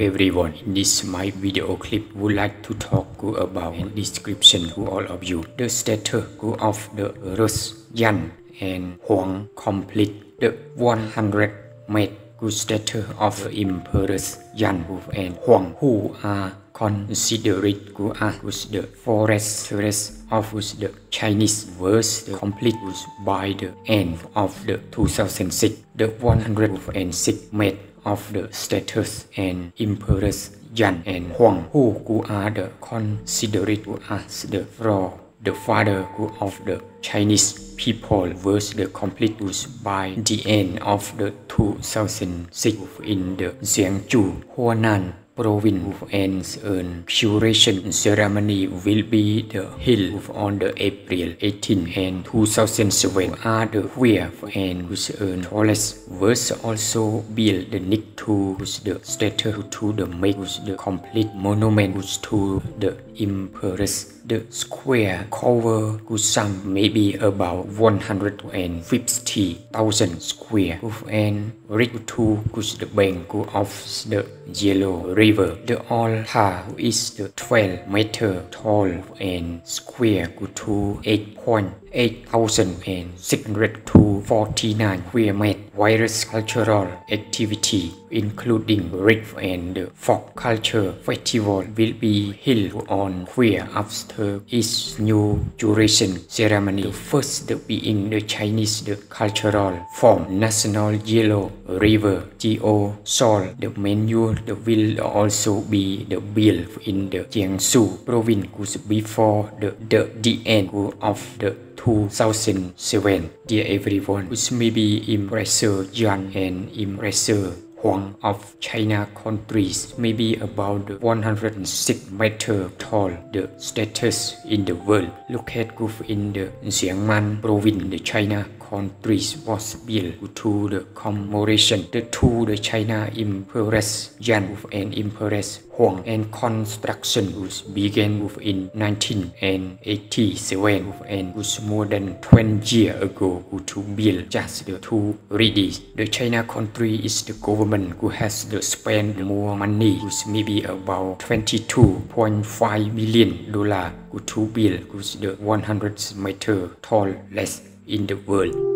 everyone. In this my video clip would like to talk about description to all of you. The status of the Rus Yan and Huang complete the 100 made good status of the emperors Yan and Huang who are considered as the foresters of the Chinese verse complete by the end of the 2006. The 106 made of the status and emperors Yan and Huang who are the considered as the fraud the father of the Chinese people was the complete by the end of the 2006 in the Jiangsu, Hunan province and an curation ceremony will be the held on the April 18 and 2007 are the where and an tallest was also built the next to the statue to the make the complete monument to the emperors the square cover Gusam some maybe about 150,000 square and reach to the bank of the Yellow River. The altar is the 12 meter tall and square to 8.8649 square meter. Virus cultural activity including Riff and Folk Culture Festival will be held on queer after its new duration ceremony. The first being the Chinese cultural form National Yellow River Geo Sol. The menu will also be the built in the Jiangsu province before the, the, the end of the 2007. Dear everyone, which may be Impressor Yan and Impressor Huang of China countries may be about 106 meter tall, the status in the world. Located in the Xiangman province, the China countries was built to the commemoration the two the China Empress Yan and Empress Huang and construction was began in 1987 and was more than 20 years ago to build just the two ready. The China country is the government who has to spend more money which maybe about 22.5 million dollar to build the 100 meter tall less in the world.